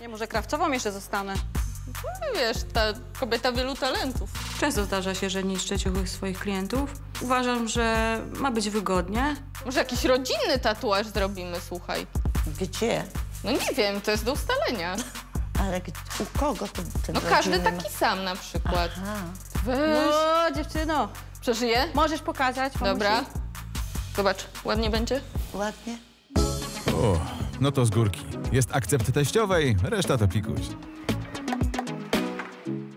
Nie, może krawcową jeszcze zostanę. No wiesz, ta kobieta wielu talentów. Często zdarza się, że niszczę ciuchy swoich klientów. Uważam, że ma być wygodnie. Może jakiś rodzinny tatuaż zrobimy, słuchaj. Gdzie? No nie wiem, to jest do ustalenia. Ale u kogo to ten No każdy rodzinny ma- taki sam na przykład. Aha. Weź. No, dziewczyno, Przeżyje? możesz pokazać mamusi? Dobra. Zobacz, ładnie będzie? Ładnie. O, no to z górki. Jest akcept teściowej, reszta to pikuś.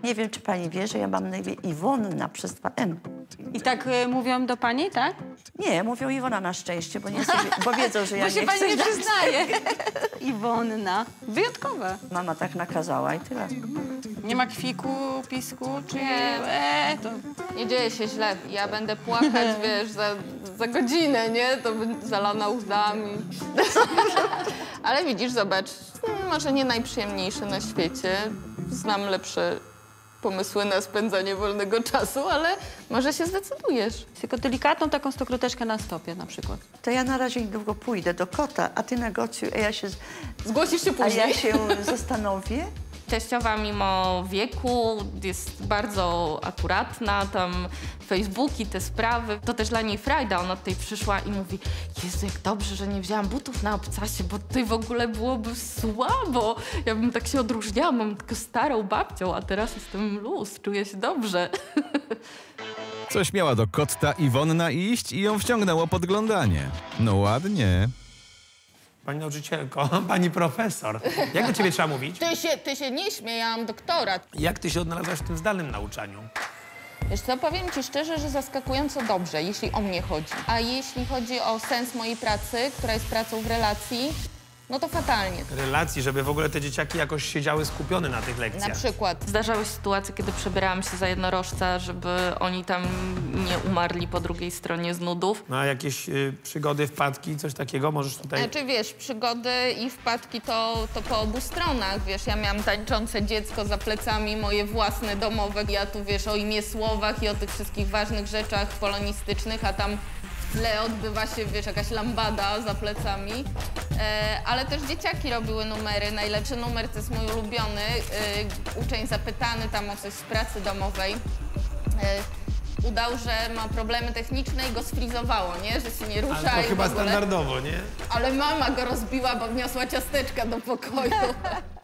Nie wiem, czy pani wie, że ja mam na imię Iwonna przez dwa N. I tak y, mówią do pani, tak? Nie, mówią Iwona na szczęście, bo, nie sobie, bo wiedzą, że ja Bo się nie pani chcę. nie przyznaje. Iwonna. Wyjątkowe. Mama tak nakazała i tyle. Nie ma kwiku, pisku, czy... Nie. E, to... Nie dzieje się źle. Ja będę płakać, wiesz, za, za godzinę, nie? To będę zalana łzami. Ale widzisz, zobacz, może nie najprzyjemniejsze na świecie. Znam lepsze pomysły na spędzanie wolnego czasu, ale może się zdecydujesz. Tylko delikatną taką stokroteczkę na stopie na przykład. To ja na razie niedługo pójdę do kota, a ty negocjuj, a ja się, Zgłosisz się a później. ja się zastanowię. Teściowa mimo wieku jest bardzo akuratna, tam Facebooki, te sprawy. To też dla niej frajda. Ona tutaj przyszła i mówi, Jezu, jak dobrze, że nie wzięłam butów na obcasie, bo tutaj w ogóle byłoby słabo. Ja bym tak się odróżniała, mam tylko starą babcią, a teraz jestem luz, czuję się dobrze. Coś miała do kotta Iwonna iść i ją wciągnęło podglądanie. No ładnie. Pani nauczycielko, pani profesor, jak do ciebie trzeba mówić? Ty się, ty się nie śmiej, ja mam doktorat. Jak ty się odnalazłaś w tym zdalnym nauczaniu? Wiesz co, powiem ci szczerze, że zaskakująco dobrze, jeśli o mnie chodzi. A jeśli chodzi o sens mojej pracy, która jest pracą w relacji, no to fatalnie. Relacji, żeby w ogóle te dzieciaki jakoś siedziały skupione na tych Na lekcjach. przykład. Zdarzały się sytuacje, kiedy przebierałam się za jednorożca, żeby oni tam nie umarli po drugiej stronie z nudów. No a jakieś y, przygody, wpadki, coś takiego możesz tutaj... Znaczy wiesz, przygody i wpadki to, to po obu stronach, wiesz, ja miałam tańczące dziecko za plecami, moje własne domowe, ja tu wiesz o imię słowach i o tych wszystkich ważnych rzeczach polonistycznych, a tam w tle odbywa się, wiesz, jakaś lambada za plecami. E, ale też dzieciaki robiły numery, najlepszy numer to jest mój ulubiony, e, uczeń zapytany tam o coś z pracy domowej. E, udał, że ma problemy techniczne i go sfrizowało, nie? Że się nie rusza Ale i to chyba w ogóle. standardowo, nie? Ale mama go rozbiła, bo wniosła ciasteczka do pokoju.